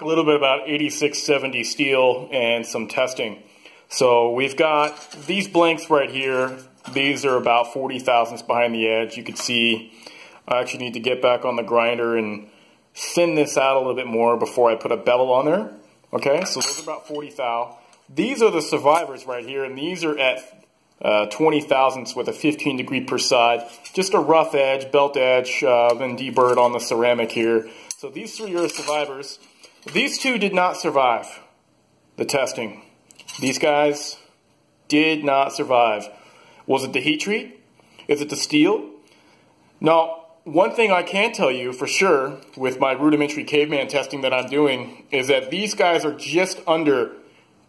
a little bit about 8670 steel and some testing. So we've got these blanks right here. These are about 40 thousandths behind the edge. You can see I actually need to get back on the grinder and thin this out a little bit more before I put a bevel on there. Okay, so those are about 40 thou. These are the survivors right here, and these are at uh, 20 thousandths with a 15 degree per side. Just a rough edge, belt edge, uh, then deburred on the ceramic here. So these three are survivors. These two did not survive the testing. These guys did not survive. Was it the heat treat? Is it the steel? Now, one thing I can tell you for sure with my rudimentary caveman testing that I'm doing is that these guys are just under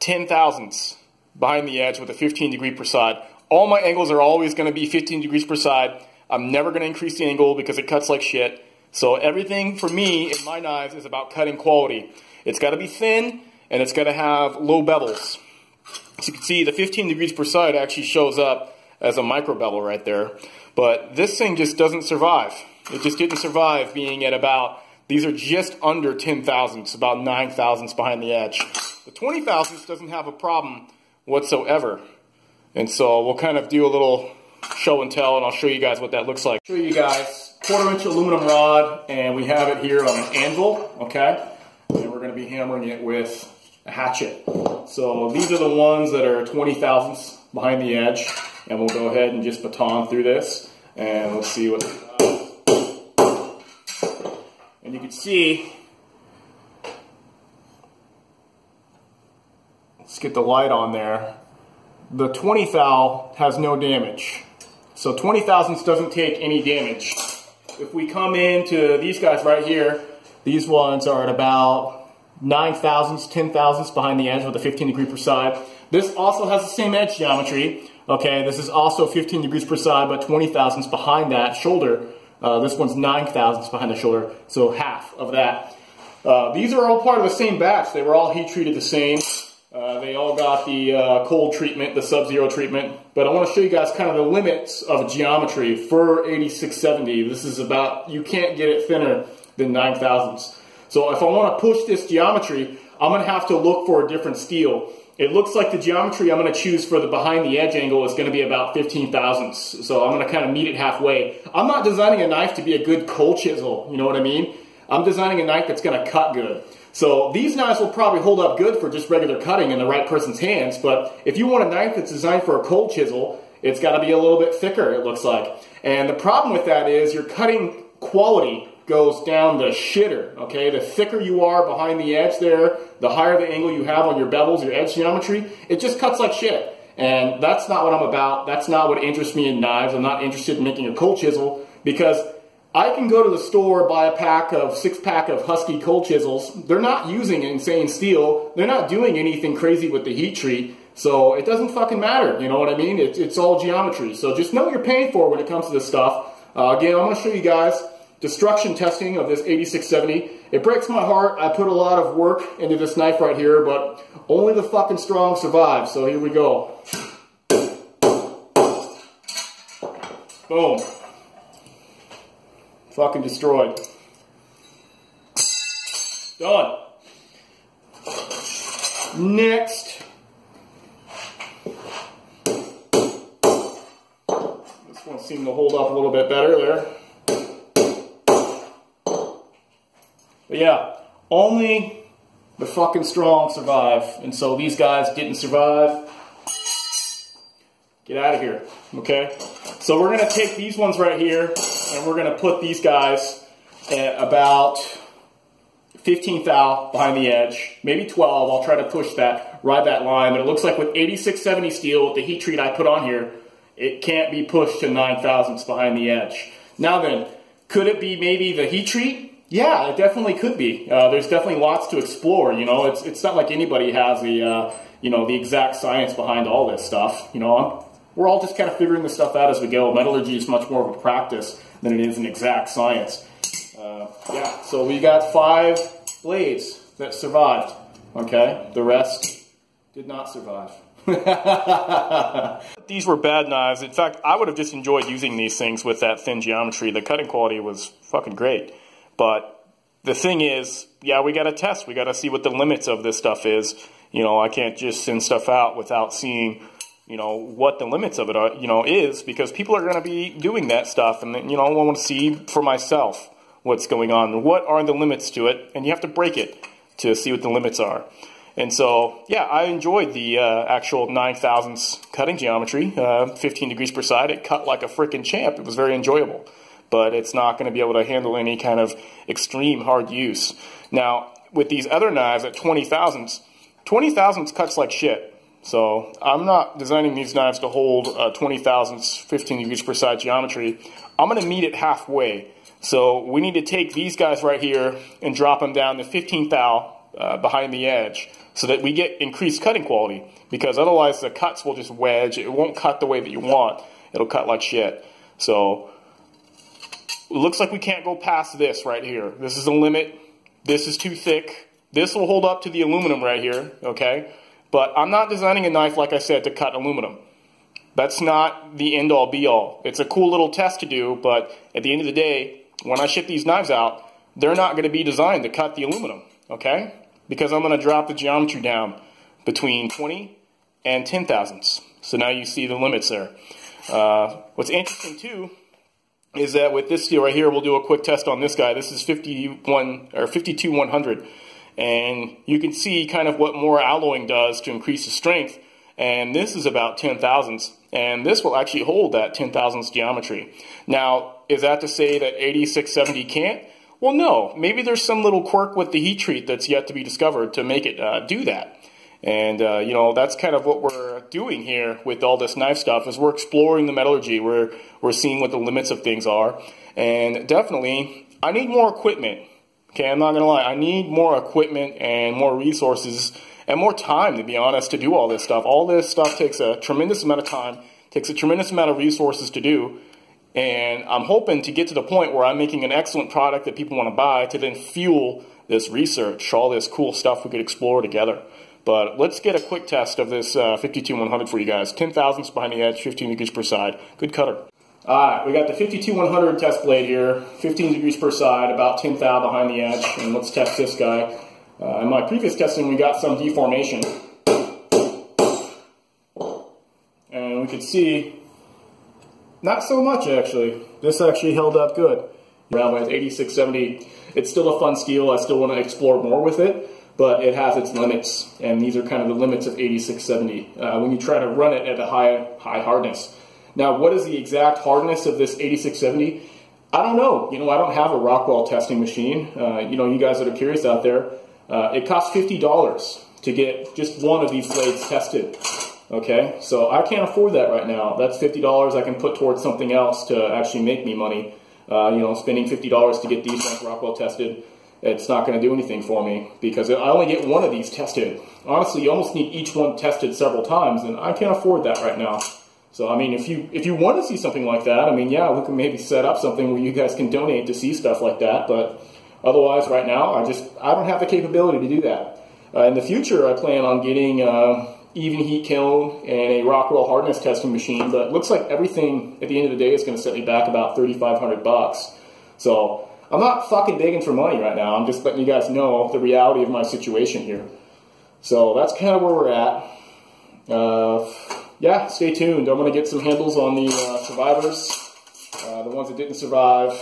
10 thousandths behind the edge with a 15 degree per side. All my angles are always going to be 15 degrees per side. I'm never going to increase the angle because it cuts like shit. So everything for me in my knives is about cutting quality. It's got to be thin and it's got to have low bevels. As you can see, the 15 degrees per side actually shows up as a micro bevel right there. But this thing just doesn't survive. It just didn't survive being at about, these are just under 10 thousandths, about 9 thousandths behind the edge. The 20 thousandths doesn't have a problem whatsoever. And so we'll kind of do a little show and tell and I'll show you guys what that looks like. Show you guys quarter inch aluminum rod and we have it here on an anvil, okay? And we're gonna be hammering it with a hatchet. So these are the ones that are 20 thousandths behind the edge and we'll go ahead and just baton through this and we'll see what and you can see let's get the light on there the 20 thou has no damage so 20 thousandths doesn't take any damage if we come into these guys right here, these ones are at about 9 thousandths, 10 thousandths behind the edge with a 15 degree per side. This also has the same edge geometry. Okay, this is also 15 degrees per side, but 20 thousandths behind that shoulder. Uh, this one's 9 thousandths behind the shoulder, so half of that. Uh, these are all part of the same batch. They were all heat treated the same. Uh, they all got the uh, cold treatment, the sub-zero treatment, but I want to show you guys kind of the limits of geometry for 8670. This is about, you can't get it thinner than 9 thousandths. So if I want to push this geometry, I'm going to have to look for a different steel. It looks like the geometry I'm going to choose for the behind the edge angle is going to be about 15 thousandths. So I'm going to kind of meet it halfway. I'm not designing a knife to be a good cold chisel, you know what I mean? I'm designing a knife that's going to cut good. So these knives will probably hold up good for just regular cutting in the right person's hands, but if you want a knife that's designed for a cold chisel, it's got to be a little bit thicker, it looks like. And the problem with that is your cutting quality goes down the shitter, okay? The thicker you are behind the edge there, the higher the angle you have on your bevels, your edge geometry, it just cuts like shit. And that's not what I'm about. That's not what interests me in knives. I'm not interested in making a cold chisel because I can go to the store, buy a pack of, six pack of Husky cold chisels. They're not using insane steel. They're not doing anything crazy with the heat treat. So it doesn't fucking matter. You know what I mean? It, it's all geometry. So just know what you're paying for when it comes to this stuff. Uh, again, I'm going to show you guys destruction testing of this 8670. It breaks my heart. I put a lot of work into this knife right here, but only the fucking strong survive. So here we go. Boom fucking destroyed. Done. Next. This one seemed to hold up a little bit better there. But yeah, only the fucking strong survive. And so these guys didn't survive. Get out of here, okay? So we're gonna take these ones right here and we're to put these guys at about 15 thou behind the edge, maybe 12. I'll try to push that, ride that line. But it looks like with 8670 steel, with the heat treat I put on here, it can't be pushed to 9 thousandths behind the edge. Now then, could it be maybe the heat treat? Yeah, it definitely could be. Uh, there's definitely lots to explore. You know, it's it's not like anybody has the uh, you know the exact science behind all this stuff. You know, I'm, we're all just kind of figuring this stuff out as we go. Metallurgy is much more of a practice than it is an exact science. Uh, yeah, so we got five blades that survived. Okay, the rest did not survive. these were bad knives. In fact, I would have just enjoyed using these things with that thin geometry. The cutting quality was fucking great. But the thing is, yeah, we got to test. We got to see what the limits of this stuff is. You know, I can't just send stuff out without seeing, you know, what the limits of it are, you know, is because people are going to be doing that stuff, and then you know, I want to see for myself what's going on. What are the limits to it? And you have to break it to see what the limits are. And so, yeah, I enjoyed the uh, actual 9 thousandths cutting geometry, uh, 15 degrees per side. It cut like a freaking champ. It was very enjoyable. But it's not going to be able to handle any kind of extreme hard use. Now, with these other knives at 20 thousandths, 20 thousandths cuts like shit. So I'm not designing these knives to hold uh, 20 thousandths, 15 degrees per side geometry. I'm going to meet it halfway. So we need to take these guys right here and drop them down to 15 thou uh, behind the edge so that we get increased cutting quality because otherwise the cuts will just wedge. It won't cut the way that you want. It'll cut like shit. So looks like we can't go past this right here. This is the limit. This is too thick. This will hold up to the aluminum right here, okay? But I'm not designing a knife, like I said, to cut aluminum. That's not the end-all be-all. It's a cool little test to do, but at the end of the day, when I ship these knives out, they're not going to be designed to cut the aluminum, okay? Because I'm going to drop the geometry down between 20 and 10 thousandths. So now you see the limits there. Uh, what's interesting too is that with this steel right here, we'll do a quick test on this guy. This is 51 or 52 100, and you can see kind of what more alloying does to increase the strength. And this is about 10 thousandths, and this will actually hold that 10 thousandths geometry. Now, is that to say that 8670 can't? Well, no. Maybe there's some little quirk with the heat treat that's yet to be discovered to make it uh, do that. And, uh, you know, that's kind of what we're doing here with all this knife stuff is we're exploring the metallurgy. We're, we're seeing what the limits of things are. And definitely, I need more equipment. Okay, I'm not going to lie. I need more equipment and more resources and more time, to be honest, to do all this stuff. All this stuff takes a tremendous amount of time, takes a tremendous amount of resources to do. And I'm hoping to get to the point where I'm making an excellent product that people want to buy to then fuel this research, all this cool stuff we could explore together. But let's get a quick test of this uh, 52100 for you guys. 10 thousandths behind the edge, 15 degrees per side. Good cutter. Alright, we got the 52100 test blade here, 15 degrees per side, about 10 thou behind the edge, and let's test this guy. Uh, in my previous testing, we got some deformation. And we could see, not so much actually. This actually held up good. Around with 8670, it's still a fun steel. I still want to explore more with it but it has its limits, and these are kind of the limits of 8670 uh, when you try to run it at a high, high hardness. Now, what is the exact hardness of this 8670? I don't know. You know, I don't have a Rockwell testing machine. Uh, you know, you guys that are curious out there, uh, it costs $50 to get just one of these blades tested. Okay, so I can't afford that right now. That's $50 I can put towards something else to actually make me money. Uh, you know, spending $50 to get these ones Rockwell tested it's not going to do anything for me because I only get one of these tested. Honestly, you almost need each one tested several times, and I can't afford that right now. So, I mean, if you if you want to see something like that, I mean, yeah, we can maybe set up something where you guys can donate to see stuff like that. But otherwise, right now, I just I don't have the capability to do that. Uh, in the future, I plan on getting uh, Evenheat kiln and a Rockwell hardness testing machine. But it looks like everything at the end of the day is going to set me back about thirty five hundred bucks. So I'm not fucking begging for money right now. I'm just letting you guys know the reality of my situation here. So that's kind of where we're at. Uh, yeah, stay tuned. I'm going to get some handles on the uh, survivors, uh, the ones that didn't survive.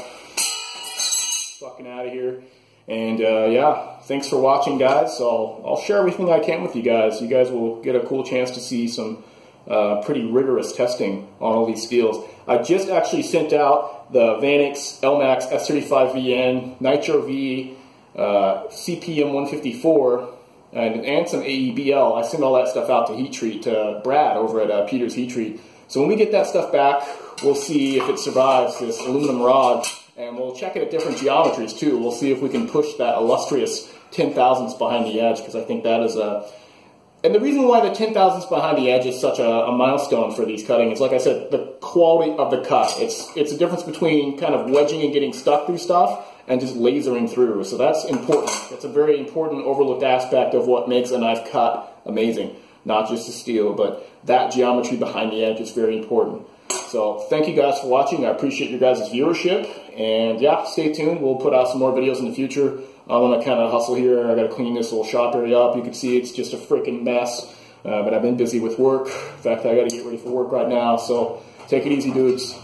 Fucking out of here. And uh, yeah, thanks for watching, guys. So I'll, I'll, share everything I can with you guys. You guys will get a cool chance to see some uh, pretty rigorous testing on all these steels. I just actually sent out the Vanax Elmax S35VN, Nitro V, uh, CPM 154, and, and some AEBL. I send all that stuff out to Heat Treat, to Brad over at uh, Peter's Heat Treat. So when we get that stuff back, we'll see if it survives this aluminum rod, and we'll check it at different geometries too. We'll see if we can push that illustrious 10 thousandths behind the edge, because I think that is a and the reason why the 10 thousandths behind the edge is such a, a, milestone for these cutting is, like I said, the quality of the cut. It's, it's a difference between kind of wedging and getting stuck through stuff and just lasering through. So that's important. That's a very important overlooked aspect of what makes a knife cut amazing. Not just the steel, but that geometry behind the edge is very important. So thank you guys for watching. I appreciate your guys' viewership. And yeah, stay tuned. We'll put out some more videos in the future. I'm gonna kind of hustle here. I gotta clean this little shop area up. You can see it's just a freaking mess. Uh, but I've been busy with work. In fact, I gotta get ready for work right now. So take it easy, dudes.